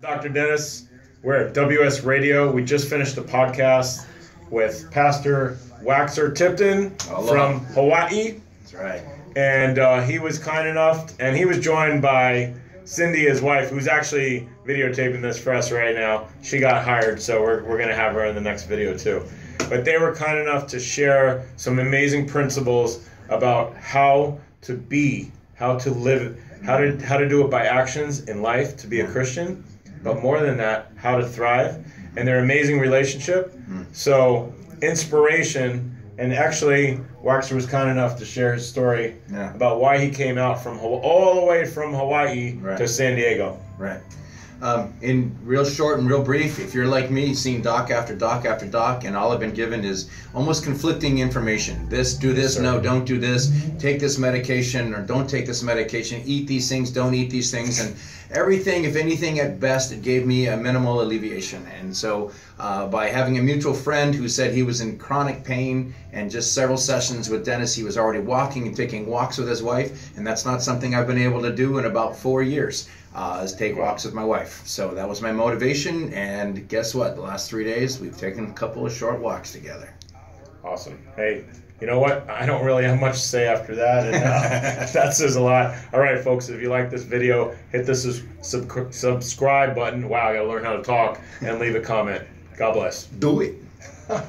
Dr. Deniz. We're at WS Radio. We just finished the podcast with Pastor Waxer Tipton Hello. from Hawaii. That's right. And uh, he was kind enough, and he was joined by Cyndi, his wife, who's actually videotaping this for us right now. She got hired, so we're, we're going to have her in the next video too. But they were kind enough to share some amazing principles about how to be, how to live, how to how to do it by actions in life to be a Christian, but more than that, how to thrive, and their amazing relationship. Mm. So inspiration, and actually, Waxer was kind enough to share his story Yeah. about why he came out from all the way from Hawaii Right. to San Diego. Right. Um, in real short and real brief, if you're like me, seeing doc after doc after doc, and all I've been given is almost conflicting information. This, do this, no, don't do this. Take this medication or don't take this medication. Eat these things, don't eat these things, and everything. If anything, at best, it gave me a minimal alleviation. And so, uh, by having a mutual friend who said he was in chronic pain, and just several sessions with Deniz, he was already walking and taking walks with his wife, and that's not something I've been able to do in about four years uh, is take walks with my wife. So that was my motivation. And guess what? The last three days, we've taken a couple of short walks together. Awesome. Hey, you know what? I don't really have much to say after that, and uh, that says a lot. All right, folks, if you like this video, hit the sub- subscribe button. Wow, I gotta learn how to talk, and leave a comment. God bless. Do it.